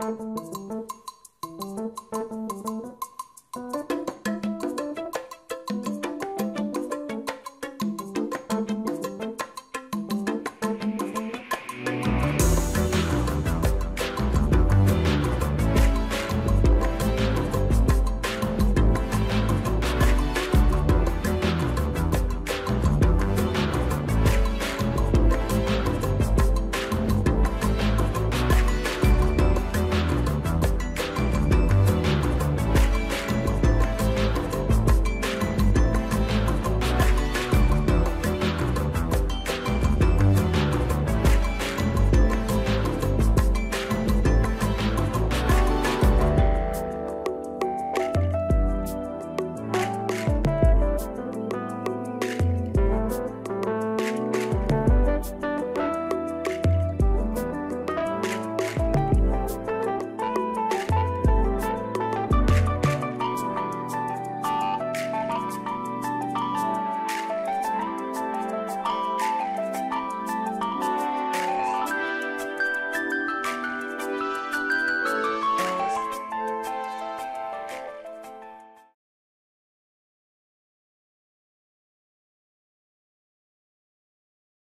Música